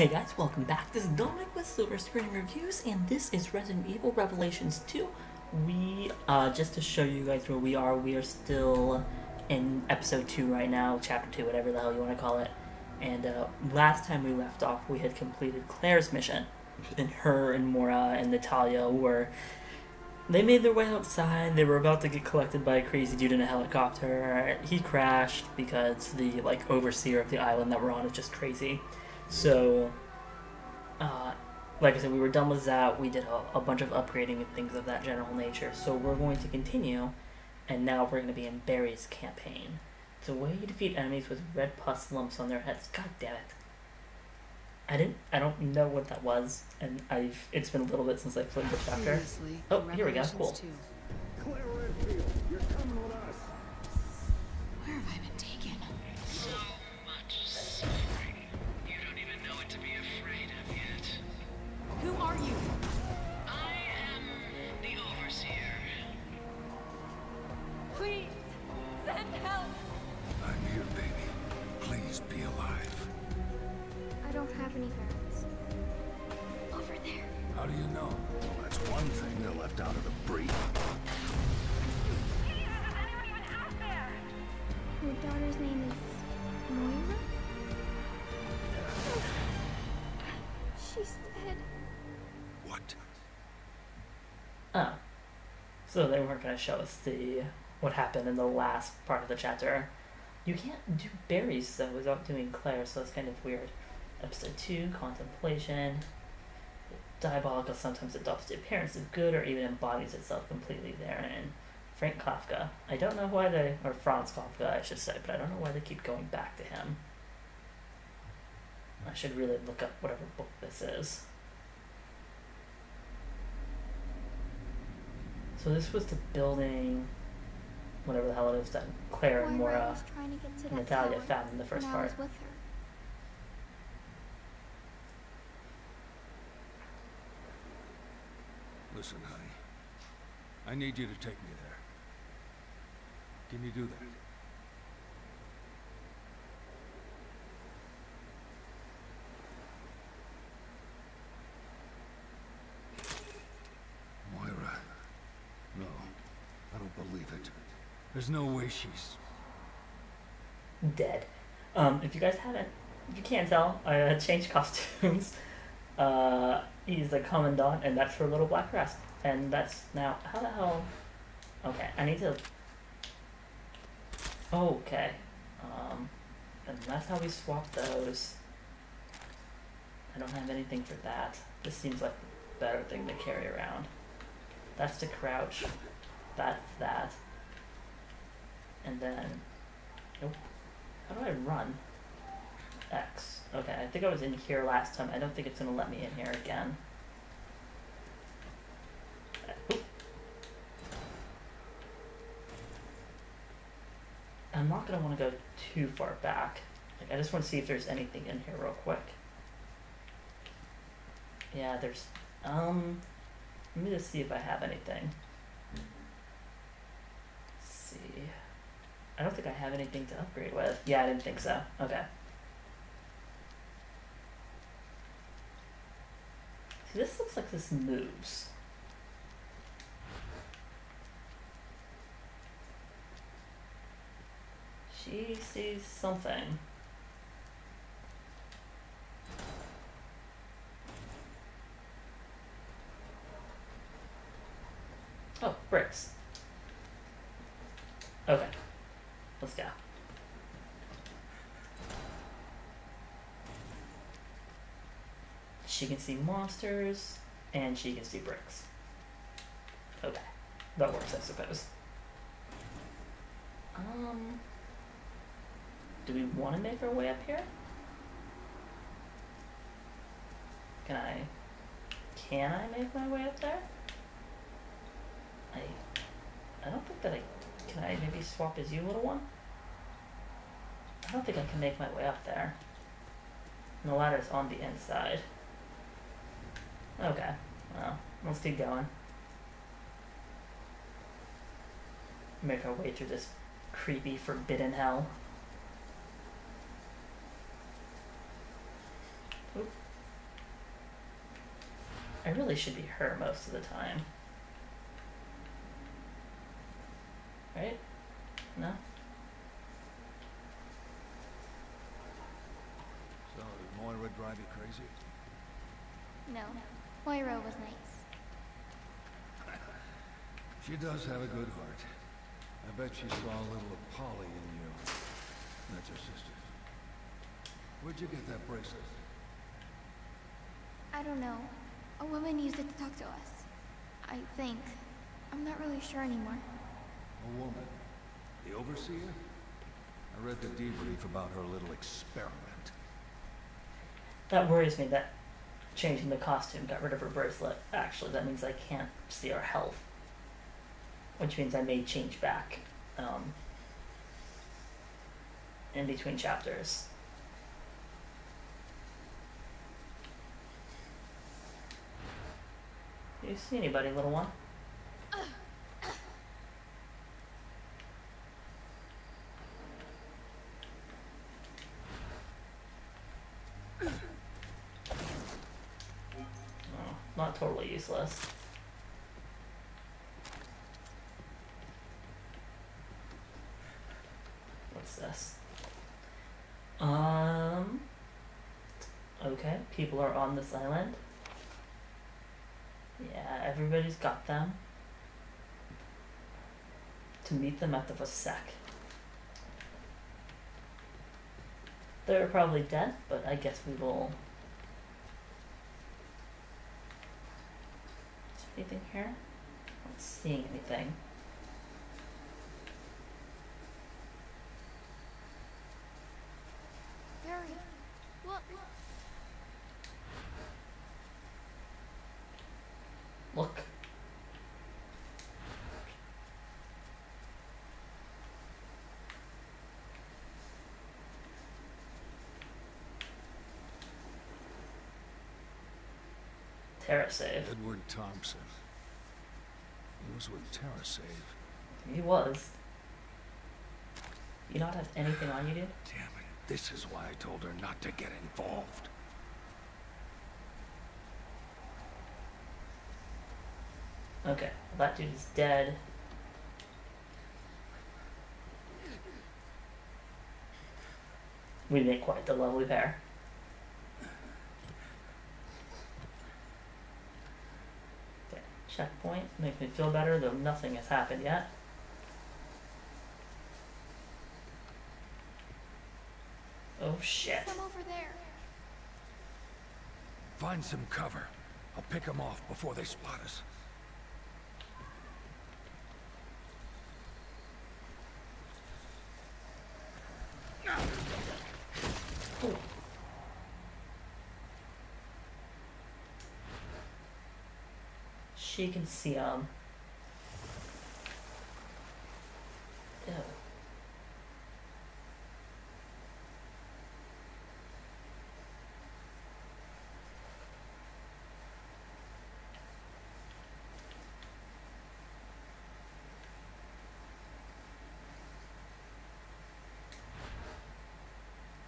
Hey guys, welcome back. This is Dominic with Silver Screening Reviews, and this is Resident Evil Revelations 2. We, uh, just to show you guys where we are, we are still in episode 2 right now, chapter 2, whatever the hell you want to call it. And, uh, last time we left off, we had completed Claire's mission. And her and Moira and Natalia were. They made their way outside. They were about to get collected by a crazy dude in a helicopter. He crashed because the, like, overseer of the island that we're on is just crazy. So, uh, like I said, we were done with that. We did a, a, bunch of upgrading and things of that general nature. So we're going to continue, and now we're going to be in Barry's campaign. It's a way you defeat enemies with red pus lumps on their heads. God damn it! I didn't. I don't know what that was, and I've. It's been a little bit since I played the chapter. Seriously, Oh, here we go. Cool. So they weren't going to show us the what happened in the last part of the chapter. You can't do Barry's though without doing Claire, so it's kind of weird. Episode two, contemplation. Diabolical sometimes adopts the appearance of good or even embodies itself completely therein. Frank Kafka. I don't know why they, or Franz Kafka, I should say, but I don't know why they keep going back to him. I should really look up whatever book this is. So this was the building, whatever the hell it is that Claire and Moira Mora was trying to get to and Natalia tower found in the first part. with her. Listen, honey. I need you to take me there. Can you do that? Moira. No. I don't believe it. There's no way she's... dead. Um, if you guys haven't, if you can't tell, I uh, changed costumes. Uh, he's the commandant, and that's for Little Black Dress. And that's now, how the hell? Okay, I need to. Okay. Um, and that's how we swap those. I don't have anything for that. This seems like the better thing to carry around. That's to crouch. That's that. And then. Nope. How do I run? X. Okay, I think I was in here last time. I don't think it's gonna let me in here again. I'm not gonna want to go too far back. Like, I just want to see if there's anything in here real quick. Yeah, there's. Um. Let me just see if I have anything. Let's see. I don't think I have anything to upgrade with. Yeah, I didn't think so. Okay. See, this looks like this moves. She sees something. Oh, bricks. Okay. Let's go. She can see monsters, and she can see bricks. Okay. That works, I suppose. Um. Do we want to make our way up here? Can I. Can I make my way up there? I. I don't think that I. Can I maybe swap as you, little one? I don't think I can make my way up there. And the ladder's on the inside. Okay, well, let's keep going. Make our way through this creepy, forbidden hell. I really should be her most of the time. Right? No? So, did Moira drive you crazy? No, Moira was nice. She does have a good heart. I bet she saw a little of Polly in you. That's her sister. Where'd you get that bracelet? I don't know. A woman used it to talk to us. I think. I'm not really sure anymore. A woman. The Overseer? I read the debrief about her little experiment. That worries me that changing the costume got rid of her bracelet. Actually, that means I can't see her health. Which means I may change back um, in between chapters. Do you see anybody, little one? Useless. What's this? Um. Okay, people are on this island. Yeah, everybody's got them. To meet them at the Vasek. They're probably dead, but I guess we will. Is there anything here? Not seeing anything. Barry, look. Look. TerraSave. Edward Thompson. He was with TerraSave. He was. You not have anything on you, dude? Damn it. This is why I told her not to get involved. Okay, well, that dude is dead. We make quite the lovely pair. Okay, checkpoint. Makes me feel better, though nothing has happened yet. Oh shit. Some over there. Find some cover. I'll pick them off before they spot us. Ooh. She can see um, them. Ew.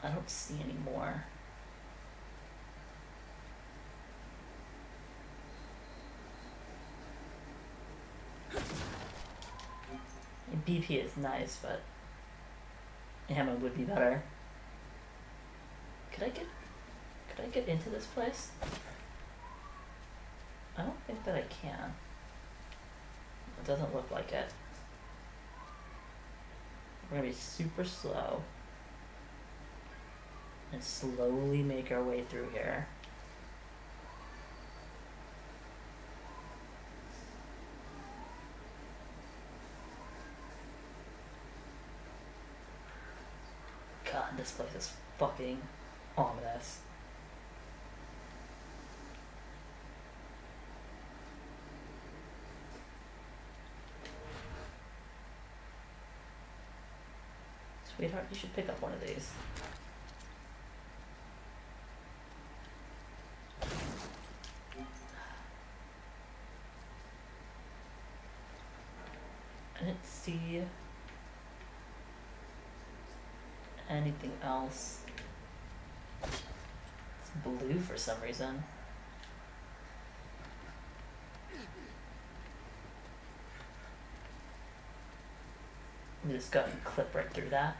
I don't see any BP is nice, but ammo would be better. Could I get could I get into this place? I don't think that I can. It doesn't look like it. We're gonna be super slow and slowly make our way through here. God, this place is fucking ominous. Sweetheart, you should pick up one of these. I didn't see anything else. It's blue for some reason. We just go and clip right through that.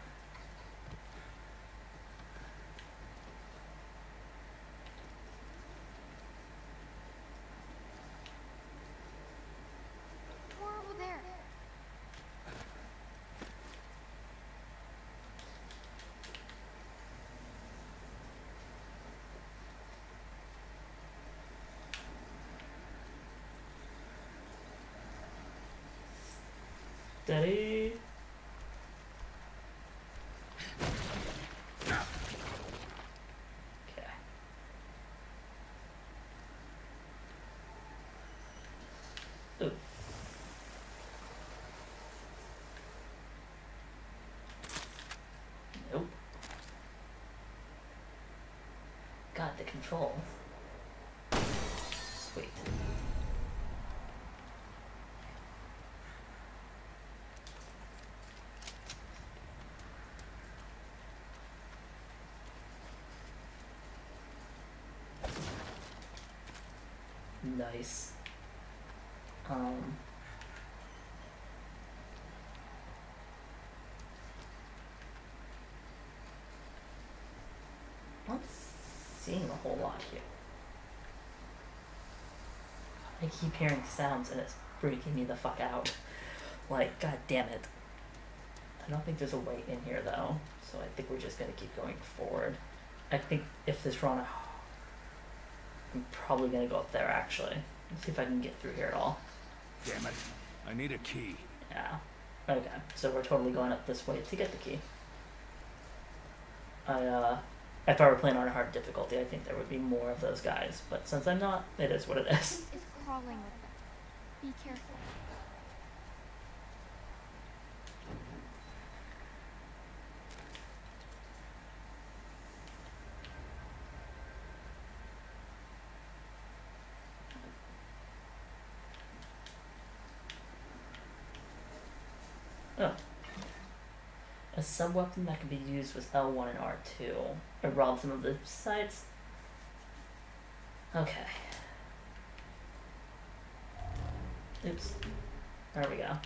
Steady. Okay. Ooh. Nope. Got the controls. Nice. Um. Not seeing a whole lot here. I keep hearing sounds and it's freaking me the fuck out. Like, god damn it. I don't think there's a way in here though, so I think we're just gonna keep going forward. I think if this run, I'm probably gonna go up there actually. Let's see if I can get through here at all. Damn it. I need a key. Yeah. Okay, so we're totally going up this way to get the key. I, uh, if I were playing on a hard difficulty, I think there would be more of those guys. But since I'm not, it is what it is. This crawling with them. Be careful. Oh. A sub-weapon that can be used with L1 and R2. It robs them of the sights. Okay. Oops. There we go.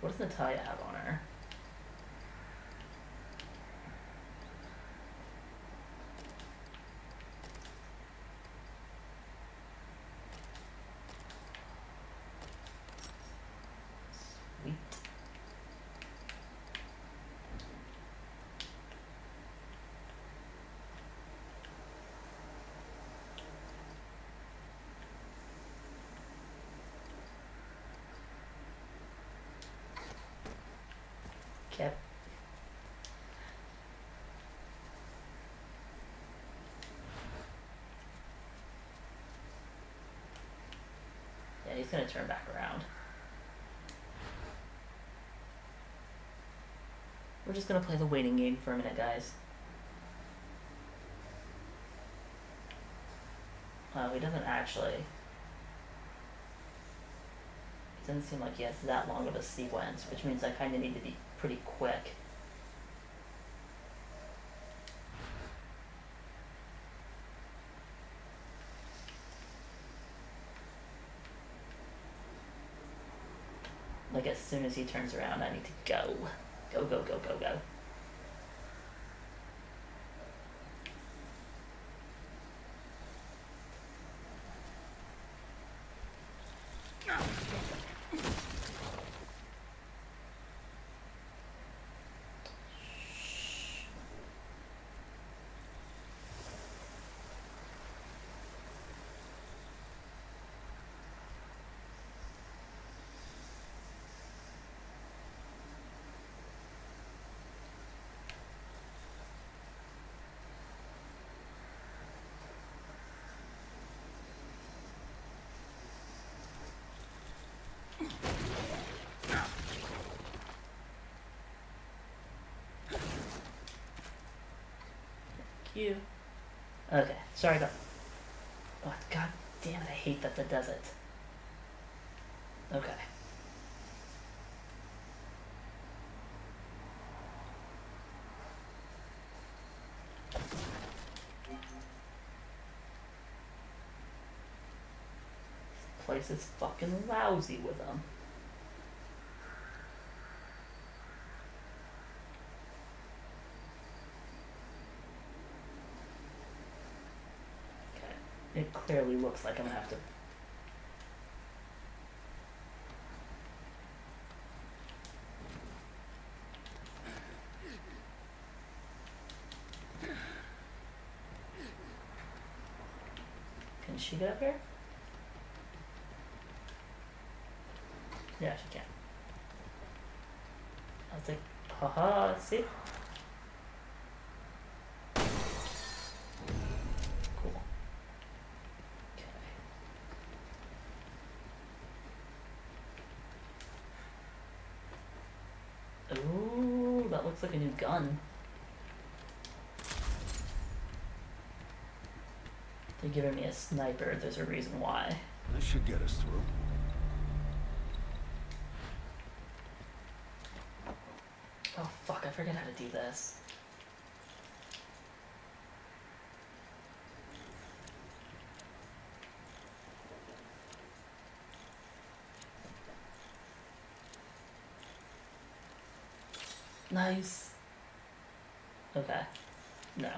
What does Natalia have on her? Sweet. Cap. Yeah, he's gonna turn back around. We're just gonna play the waiting game for a minute, guys. Oh, he doesn't actually. It doesn't seem like he has that long of a sequence, which means I kind of need to be pretty quick. Like as soon as he turns around, I need to go. Go, go, go, go, go. You. Uh, okay, sorry about. Oh, God damn it! I hate that that does it. Okay. This place is fucking lousy with them. It clearly looks like I'm gonna have to. Can she get up here? Yeah, she can. I was like, haha, see? Cool. Okay. Ooh, that looks like a new gun. They're giving me a sniper, there's a reason why. This should get us through. Oh fuck, I forget how to do this. Nice. Okay. No.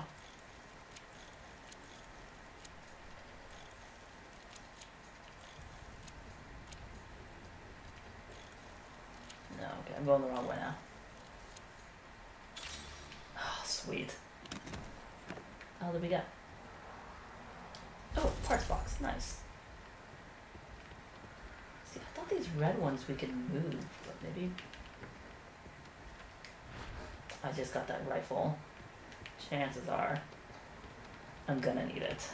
No, okay, I'm going the wrong way now. Oh, sweet. How did we get? Oh, parts box. Nice. See, I thought these red ones we could move, but maybe. I just got that rifle. Chances are I'm gonna need it.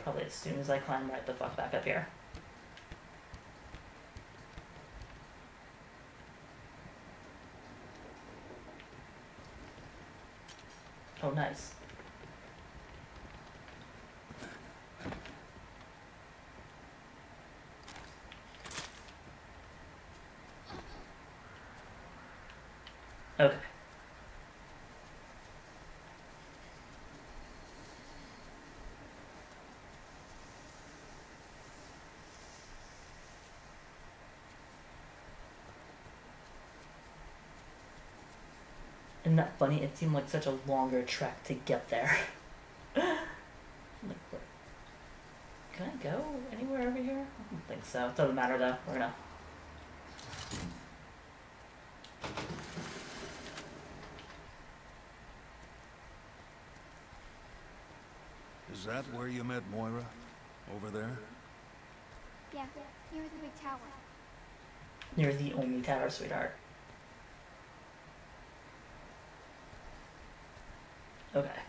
Probably as soon as I climb right the fuck back up here. Oh, nice. Okay. Isn't that funny? It seemed like such a longer trek to get there. like, can I go anywhere over here? I don't think so. Doesn't matter though. We're gonna. Is that where you met Moira? Over there? Yeah, near the big tower. Near the only tower, sweetheart. Okay.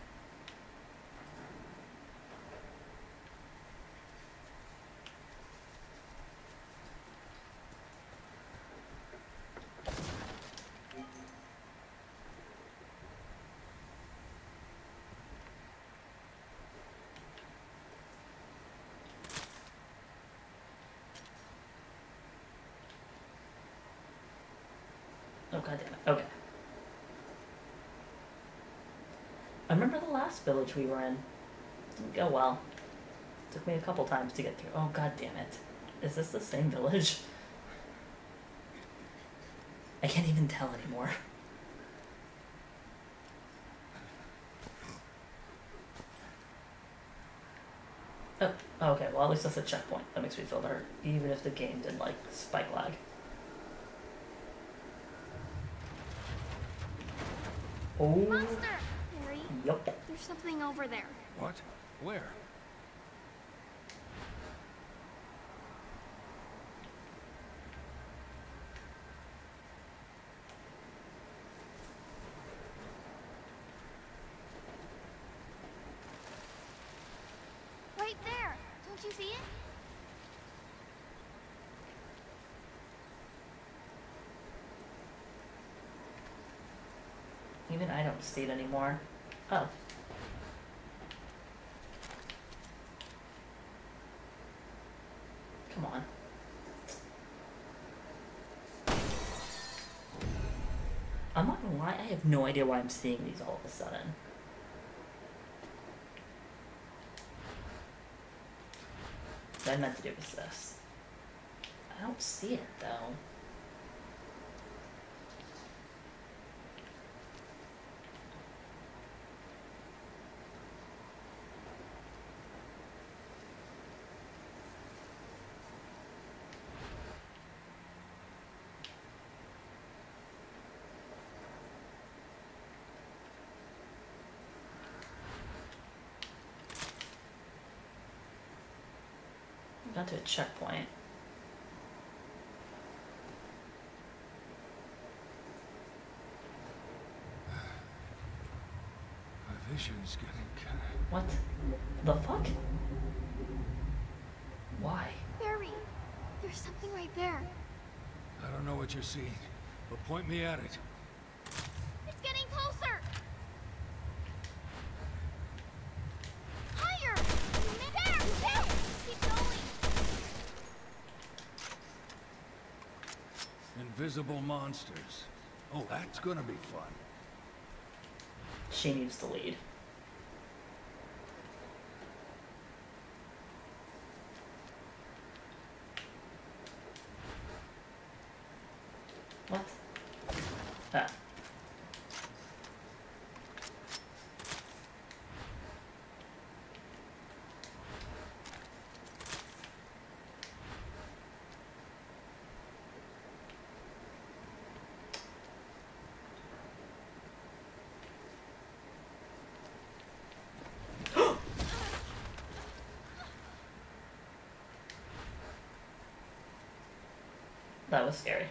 God damn it. Okay. I remember the last village we were in. Didn't go well. Took me a couple times to get through. Oh god damn it. Is this the same village? I can't even tell anymore. Oh, okay, well at least that's a checkpoint. That makes me feel better, even if the game did like spike lag. Oh, Monster! Barry, yup. there's something over there. What? Where? Right there! Don't you see it? Even I don't see it anymore. Oh. Come on. I'm not gonna lie, I have no idea why I'm seeing these all of a sudden. What I meant to do was this. I don't see it though. Got to a checkpoint. My vision's getting kind What the fuck? Why? Barry, there's something right there. I don't know what you're seeing, but point me at it. It's getting closer. Higher. There, there. Keep going. Invisible monsters. Oh, that's gonna be fun. She needs to lead. What? Ah. That was scary.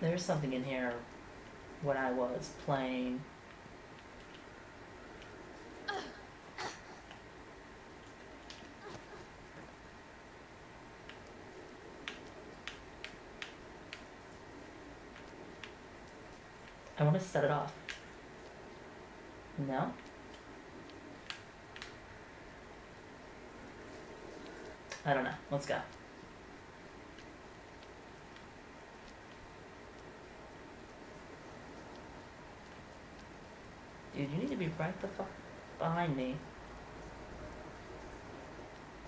There's something in here when I was playing I want to set it off. No? I don't know. Let's go. Dude, you need to be right the fuck behind me.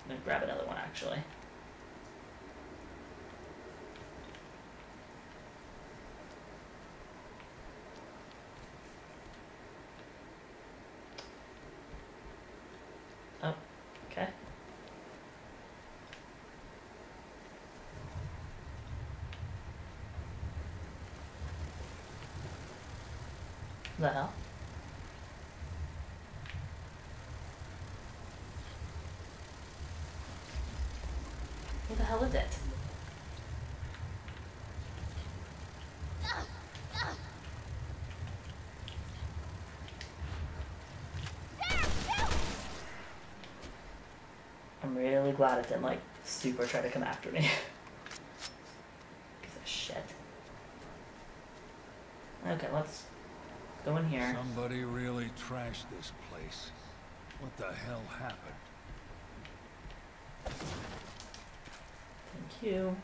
I'm gonna grab another one actually. Oh, okay. The hell? Who the hell is it? I'm really glad it didn't like super try to come after me. Piece of shit. Okay, let's go in here. Somebody really trashed this place. What the hell happened? Thank you.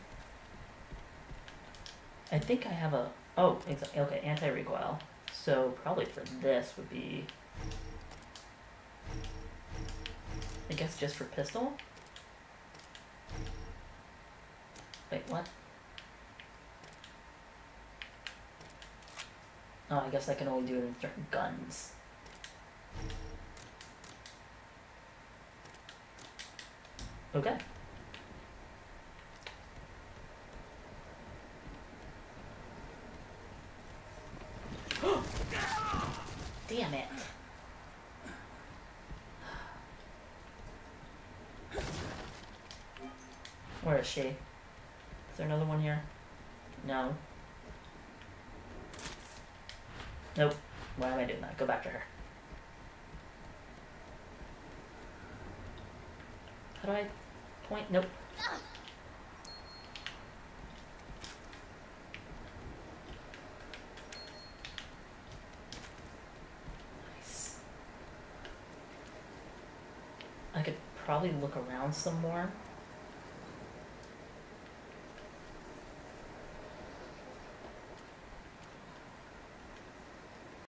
I think I have a. Oh. Okay, anti recoil. So probably for this would be. I guess just for pistol. Wait, what? Oh, I guess I can only do it in certain guns. Okay. Damn it. Where is she? Is there another one here? No. Nope. Why am I doing that? Go back to her. How do I point? Nope. Nice. I could probably look around some more.